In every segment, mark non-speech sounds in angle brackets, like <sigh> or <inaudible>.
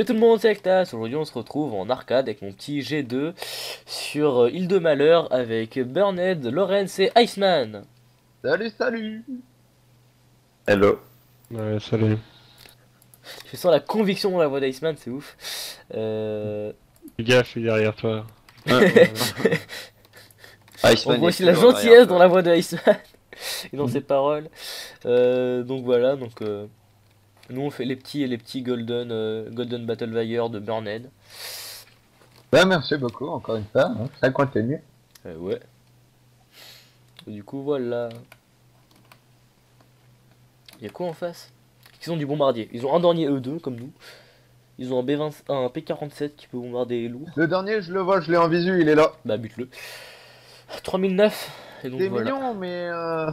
Yo tout le monde, c'est Actas. Aujourd'hui, on se retrouve en arcade avec mon petit G2 sur euh, Île de Malheur avec Burnhead, Lorenz et Iceman. Salut, salut Hello. Ouais, salut. Je sens la conviction dans la voix d'Iceman, c'est ouf. Euh... Fais gaffe, je suis derrière toi. Se <laughs> On voit aussi la gentillesse dans la voix d'Iceman et dans ses paroles. Euh, donc voilà, donc euh, nous on fait les petits les petits Golden euh, Golden Battle Wire de Burnhead. Bah, merci beaucoup, encore une fois, hein. ça continue. Euh, ouais. Et du coup voilà. Il y a quoi en face? Ils ont du bombardier. Ils ont un dernier E2 comme nous. Ils ont un B20, un P47 qui peut bombarder les lourds. Le dernier, je le vois, je l'ai en visu, il est là. Bah bute-le. 3009 et donc C'est voilà. mignon, mais... Euh...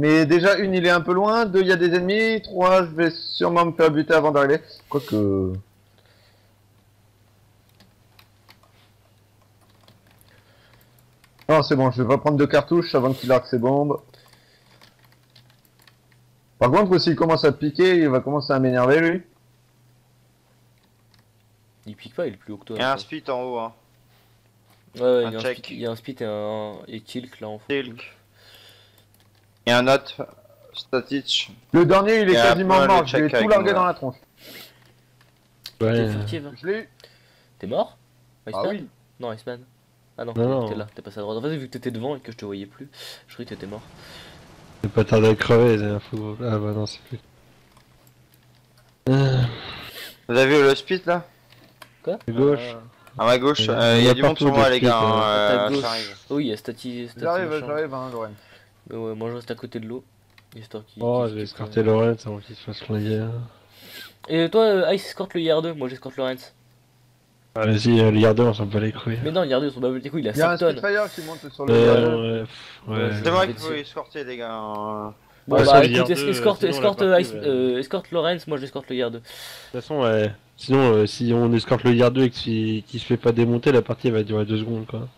Mais déjà, une, il est un peu loin, deux, il y a des ennemis, trois, je vais sûrement me faire buter avant d'arriver. Quoique... Non, c'est bon, je vais pas prendre de cartouches avant qu'il arque ses bombes. Par contre, s'il commence à piquer, il va commencer à m'énerver, lui. Il pique pas, il est plus haut que toi. Il y a un spit en haut, hein. Ouais, ouais, un il y a un check. spit- il y a un spit et un et Tilk là en fond. Tilk. Il y a un autre. Statich. Le dernier, il est Et quasiment mort, je vais tout moi. dans la tronche. T'es Ouais. Je l'ai eu. T'es mort Ah Iceman oui. Non, Iceman. Ah non, t'es là, t'es passé à droite. En fait, vu que t'étais devant et que je te voyais plus, je croyais que t'étais mort. J'ai pas tardé à crever, c'est un fou. Ah bah non, c'est plus. Ah, Vous avez vu le spit là? Quoi? À gauche. À ma gauche, Euh, euh, il y y a du monde sur moi, les gars. hein, À ta euh, gauche. j'arrive. Oui, il y a Stati. J'arrive, j'arrive, hein, Lorraine. Mais ouais, moi je reste à côté de l'eau. Histoire qu'il. Oh, je vais escorter Lorenz avant qu'il se fasse flinguer. Et toi, euh, Ice escorte le IR2, moi j'escorte Lorenz. Ah, Vas-y, euh, le Yardeux, on s'en bat les couilles. Mais non, le IR2, ils sont pas les couilles, il a Il y a un 5 tonnes. Spitfire qui monte sur le Euh, ouais, C'est vais qu'il faut escorter, les gars. hein. Bon, Ouais, bah le écoute, IR2, es- escorte, la escorte, partie, Ice, ouais. euh, escorte Lorenz, moi j'escorte le IR2. De toute façon, ouais. Sinon, euh, si on escorte le Yardeux et qu'il se fait pas démonter, la partie elle va durer deux secondes quoi.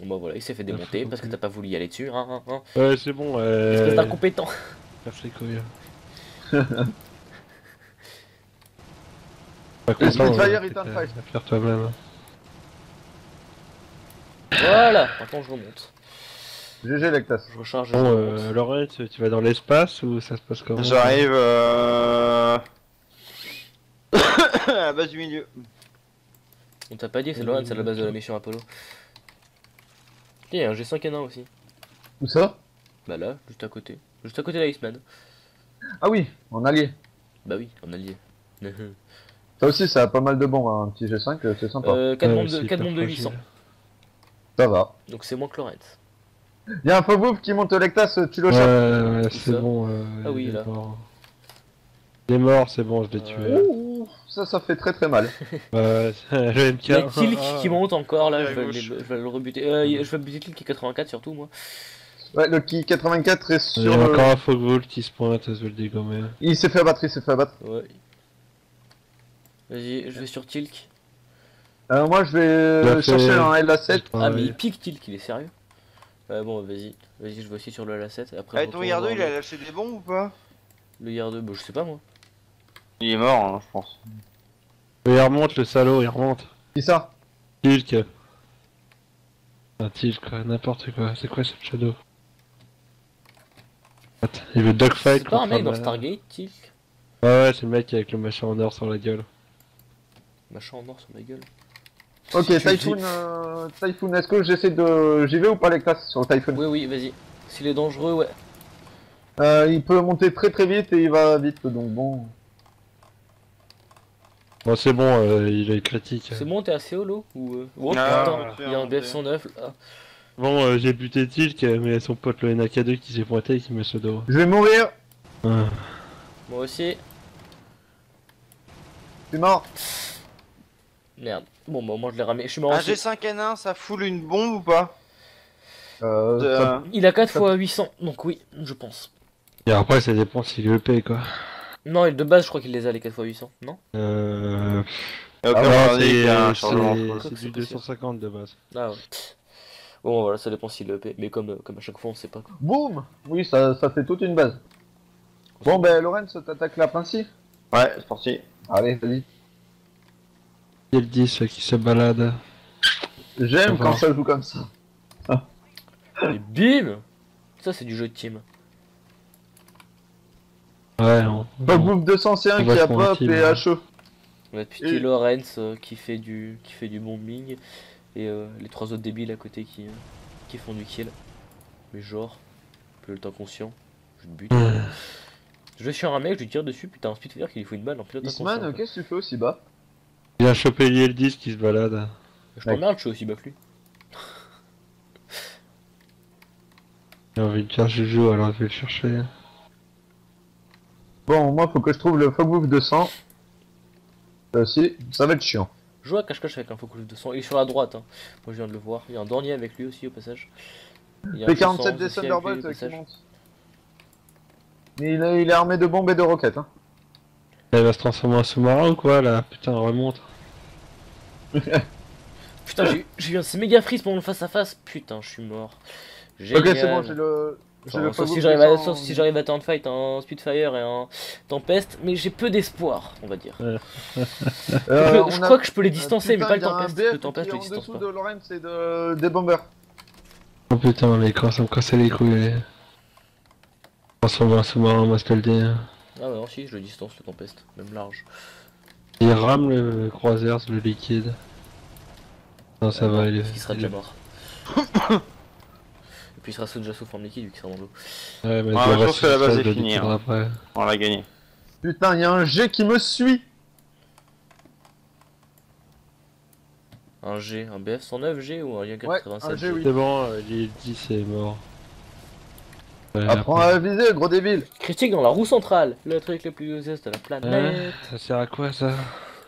Bon bah voilà, il s'est fait démonter faut parce que t'as pas voulu y aller dessus, hein, hein, hein. Ouais, c'est bon, Espèce euh. d'incompétent. Casse les <laughs> couilles. Pas content, fight. t'as faire toi-même. Voilà, maintenant je remonte. GG Lectas. Je recharge. Bon, euh, Lorenz, tu vas dans l'espace ou ça se passe comment J'arrive euh... <coughs> à la base du milieu. On t'a pas dit, c'est Lorenz à la base de la mission Apollo. Tiens, il y a un G5N1 aussi. Où ça? Bah là, juste à côté. Juste à côté de l'Iceman. Ah oui, en allié. Bah oui, en allié. <laughs> Ça aussi, ça a pas mal de bombes, hein. un petit G5, euh, c'est sympa. euh, 4 Ouais, bombes de, c'est 4 hyper bombes de fragile. 800. Ça va. Donc c'est moins que. Il y a un faux bouffe qui monte Lectas, tu le Ouais, c'est bon. euh, Ah oui, il est là. mort. Il est mort, c'est bon, je l'ai tué. Ouh, ça, ça fait très très mal. Ouais, le MK. Il y a Tilk ah. qui monte encore là, je vais, le- je vais le rebuter. Euh, y a- je vais buter Tilk qui est 84 surtout moi. Ouais, le qui 84 est Il y a sur. le- encore un Fogvolt qui se pointe, je vais le dégommer. Il s'est fait abattre, il s'est fait abattre. Ouais. Vas-y, je vais sur Tilk. Euh, moi, je vais euh, chercher un LA7. Ah mais il pique Tilk, il est sérieux Ouais bon vas-y, vas-y je vais aussi sur le LA7 après Ah, et ton Yardo, il a lâché des bombes ou pas? Le IR2, bah je sais pas moi. Il est mort, hein, je pense. Il remonte le salaud, il remonte. Qui ça Tilk. Un Tilk, quoi, n'importe quoi. C'est quoi cette shadow Il veut dogfight C'est pas un mec dans Stargate, Tilk Ouais, ouais, c'est le mec avec le machin en or sur la gueule. Machin en or sur ma gueule. Ok, Je Typhoon, euh, Typhoon, est-ce que j'essaie de. J'y vais ou pas Lectas sur le Typhoon? Oui oui vas-y. S'il est dangereux ouais. euh, Il peut monter très très vite et il va vite, donc bon. Bon, c'est bon, euh, il est critique. C'est bon t'es assez holo ou euh... Oh Ah, putain, il y a un remonter. BF109 là. Bon, euh, j'ai buté Tilk, mais son pote le NAK2 qui s'est pointé et qui me se dos. Je vais mourir, Ah. Moi aussi. suis mort. Merde. Bon bah au moins je l'ai ramé. Je suis mort Un aussi. G5N1, ça foule une bombe ou pas? Euh, De- ça- Il a 4 fois 800, donc oui, je pense. Et après, ça dépend s'il est EP, quoi. Non, de base je crois qu'il les a les 4 fois 800, non Euh... Et Ah, non, mardi, il y a un c'est du c'est possible. 250 de base. Ah ouais. Bon voilà, ça dépend s'il le EP, mais comme, euh, comme à chaque fois on sait pas quoi. Boum Oui, ça, ça fait toute une base. Bon, ben, Lorenz, t'attaques la Princi Ouais, c'est parti. Allez, vas-y. Il y a le 10 là, qui se balade. J'aime quand ça joue comme ça. Et bim Ça, c'est du jeu de team. Ouais, on... Pas bouffe 200 c'est un On qui va a pop et. HE. On a Petit Et- Lorenz euh, qui fait du qui fait du bombing et euh, les trois autres débiles à côté qui euh, qui font du kill. Mais genre, pilote inconscient, je le bute. Ouais. Je vais sur un mec, je lui tire dessus, putain, un Spitfire qui lui fout une balle en pilote quoi. qu'est-ce que tu fais aussi bas Il a chopé le 10 qui se balade. Je t'emmerde, je suis aussi bas que lui. J'ai envie de faire Juju, alors je vais le chercher. Bon, moi, faut que je trouve le Fogbouf 200. Ça aussi, ça va être chiant. Je joue à cache-cache avec un de sang. Il est sur la droite, hein. moi je viens de le voir. Il y a un Dornier avec lui aussi au passage. Il y a un P47 Puissance des Thunderbolts euh, qui passage. monte. Mais il est, il est armé de bombes et de roquettes. Hein. Elle va se transformer en sous-marin ou quoi là? Putain, remonte. <laughs> Putain, j'ai eu- un c'est méga freeze pendant le face à face. Putain, je suis mort. Ok, c'est bon, j'ai le. Enfin, sauf, si j'arrive à, 200. sauf si j'arrive à turn fight un Spitfire et un Tempest, mais j'ai peu d'espoir, on va dire. <laughs> Euh, je je a- crois que je peux les distancer, Putain, mais pas le il un Tempest. Le Tempest, je est le en distance pas. de Lorenz et de... des bombers. Oh putain, mais quand ça me cassait les couilles. les- Transformer en sous-marin, moi je te le dis. Ah ouais, non, si, je le distance le Tempest, même large. Il rame le croiseur, le liquide. Non, ça Euh, va, non, il qu'il sera il déjà mort. <coughs> <coughs> <coughs> Puis il sera sous déjà sous forme liquide vu qu'il sera dans l'eau. Ouais, mais Ouais, je je pense que la base est finie, hein. après. On l'a gagné. Putain, il y a un G qui me suit. Un G, un BF 109 G ou un Yak Ouais, 87 un G, oui. C'est bon, euh, il est 10 c'est mort. Ouais, Apprends après- à viser, gros débile. Critique dans la roue centrale, le truc le plus est de la planète. Ouais, ça sert à quoi ça?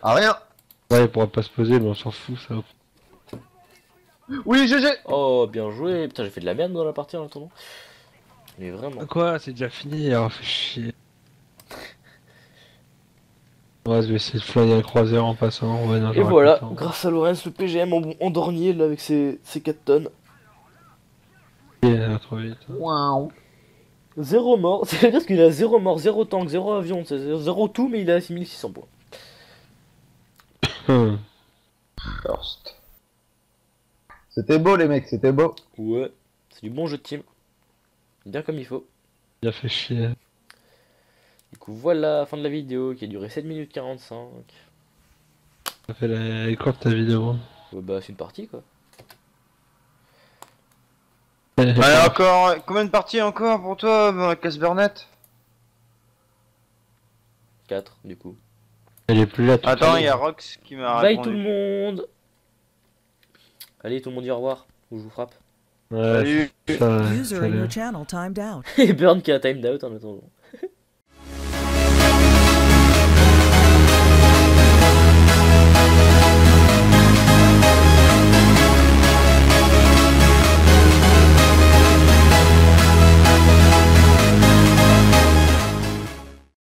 Ah, rien. Ouais, il pourra pas se poser, mais on s'en fout ça. Oui, GG. Oh, bien joué. Putain, j'ai fait de la merde dans la partie en attendant. Mais vraiment. Quoi C'est déjà fini, alors fait chier. Ouais, je vais essayer de flyer un croiseur en passant. Ouais, non, Et voilà, grâce à Lorenz, le PGM en, en Dornier là avec ses, ses 4 tonnes. Il a trop vite. Waouh. Zéro mort, <laughs> c'est parce qu'il a zéro mort, zéro tank, zéro avion, c'est zéro tout, mais il a 6600 points. <laughs> <laughs> C'était beau, les mecs, c'était beau. Ouais, c'est du bon jeu de team. Bien comme il faut. A fait chier. Du coup, voilà la fin de la vidéo qui a duré 7 minutes 45. Ça fait la... courte ta vidéo. Ouais, bah, c'est une partie quoi. Allez, encore. Combien de parties encore pour toi, Casse Burnett 4 du coup. Elle est plus là. Attends, il y a. Rox qui m'a Bye tout le répondu. monde Allez, tout le monde dit au revoir, ou je vous frappe. Ouais, Salut. ça, User in salut. your channel timed out. <laughs> Et Burn qui a timed out en attendant.